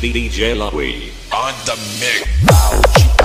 DJ Lowy on the mix.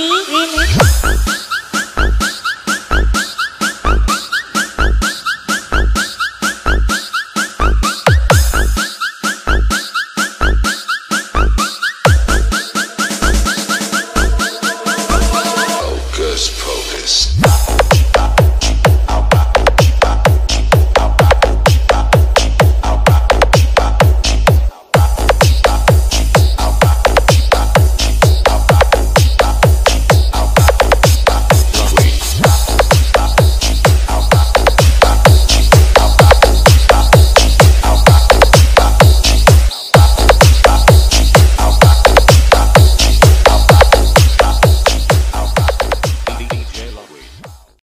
three.